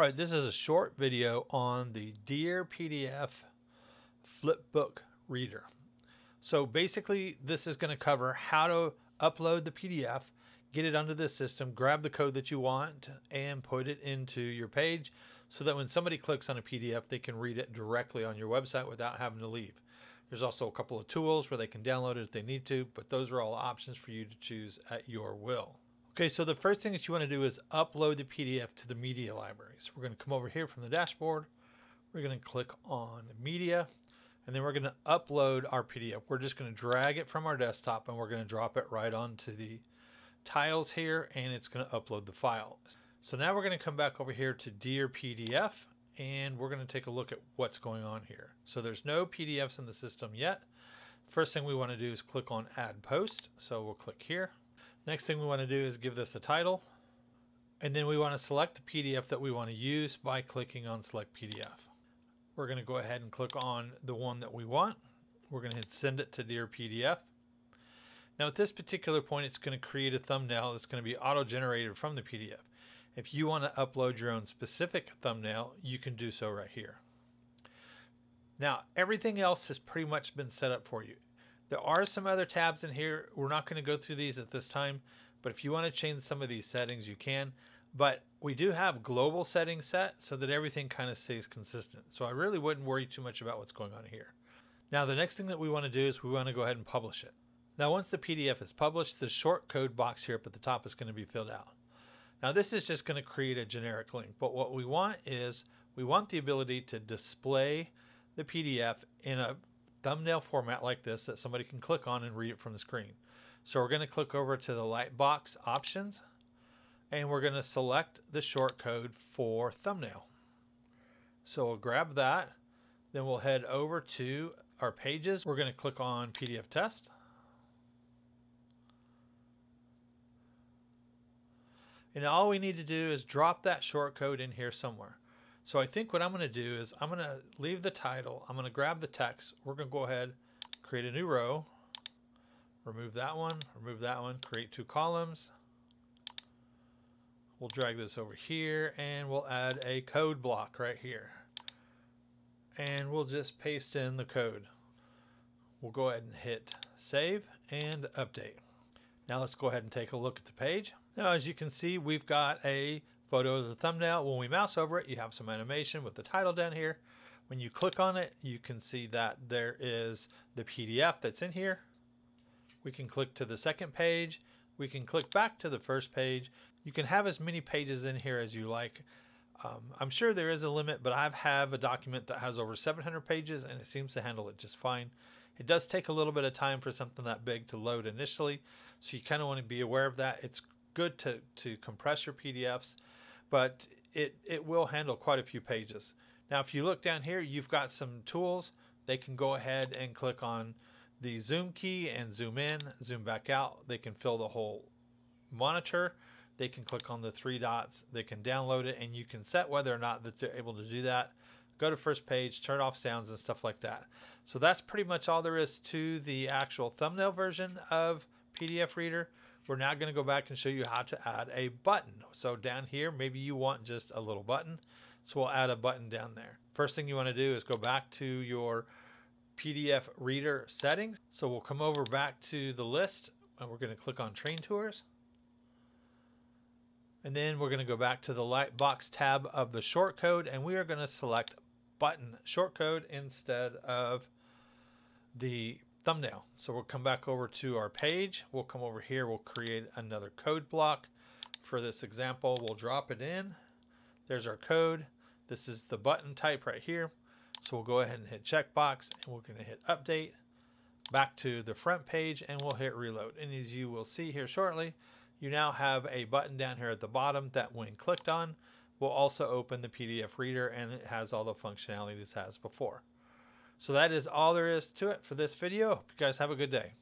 All right, this is a short video on the DearPDF Flipbook Reader. So basically, this is going to cover how to upload the PDF, get it onto the system, grab the code that you want, and put it into your page so that when somebody clicks on a PDF, they can read it directly on your website without having to leave. There's also a couple of tools where they can download it if they need to, but those are all options for you to choose at your will. Okay, so the first thing that you want to do is upload the PDF to the media library. So we're going to come over here from the dashboard. We're going to click on media, and then we're going to upload our PDF. We're just going to drag it from our desktop and we're going to drop it right onto the tiles here, and it's going to upload the file. So now we're going to come back over here to DearPDF, and we're going to take a look at what's going on here. So there's no PDFs in the system yet. First thing we want to do is click on Add Post. So we'll click here. Next thing we want to do is give this a title. And then we want to select the PDF that we want to use by clicking on Select PDF. We're going to go ahead and click on the one that we want. We're going to hit Send it to DearPDF. Now at this particular point, it's going to create a thumbnail that's going to be auto-generated from the PDF. If you want to upload your own specific thumbnail, you can do so right here. Now, everything else has pretty much been set up for you. There are some other tabs in here. We're not going to go through these at this time, but if you want to change some of these settings, you can. But we do have global settings set so that everything kind of stays consistent. So I really wouldn't worry too much about what's going on here. Now, the next thing that we want to do is we want to go ahead and publish it. Now, once the PDF is published, the short code box here up at the top is going to be filled out. Now, this is just going to create a generic link, but what we want is we want the ability to display the PDF in a thumbnail format like this that somebody can click on and read it from the screen. So we're going to click over to the Lightbox options and we're going to select the short code for thumbnail. So we'll grab that, then we'll head over to our pages. We're going to click on PDF test. And all we need to do is drop that short code in here somewhere. So I think what I'm going to do is I'm going to leave the title. I'm going to grab the text. We're going to go ahead, create a new row, remove that one, remove that one, create two columns. We'll drag this over here and we'll add a code block right here. And we'll just paste in the code. We'll go ahead and hit save and update. Now let's go ahead and take a look at the page. Now as you can see we've got a photo of the thumbnail. When we mouse over it, you have some animation with the title down here. When you click on it, you can see that there is the PDF that's in here. We can click to the second page. We can click back to the first page. You can have as many pages in here as you like. Um, I'm sure there is a limit, but I have a document that has over 700 pages and it seems to handle it just fine. It does take a little bit of time for something that big to load initially, so you kind of want to be aware of that. It's good to, to compress your PDFs but it, it will handle quite a few pages. Now, if you look down here, you've got some tools. They can go ahead and click on the zoom key and zoom in, zoom back out. They can fill the whole monitor. They can click on the three dots. They can download it, and you can set whether or not that they're able to do that. Go to first page, turn off sounds and stuff like that. So that's pretty much all there is to the actual thumbnail version of PDF Reader we're now going to go back and show you how to add a button. So down here, maybe you want just a little button. So we'll add a button down there. First thing you want to do is go back to your PDF reader settings. So we'll come over back to the list and we're going to click on train tours. And then we're going to go back to the Lightbox tab of the shortcode and we are going to select button shortcode instead of the thumbnail. So we'll come back over to our page. We'll come over here. We'll create another code block. For this example, we'll drop it in. There's our code. This is the button type right here. So we'll go ahead and hit checkbox and we're going to hit update back to the front page and we'll hit reload. And as you will see here shortly, you now have a button down here at the bottom that when clicked on will also open the PDF reader and it has all the functionality this has before. So that is all there is to it for this video. Hope you guys have a good day.